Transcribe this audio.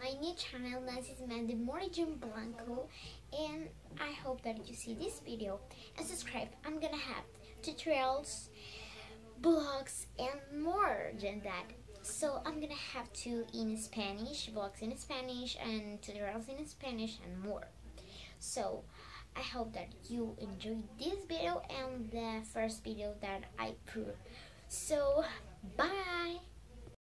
my new channel this is Nancy Morejón Blanco and I hope that you see this video and subscribe. I'm gonna have tutorials, blogs and more than that. So I'm gonna have two in Spanish, blogs in Spanish and tutorials in Spanish and more. So I hope that you enjoyed this video and the first video that I put. So bye!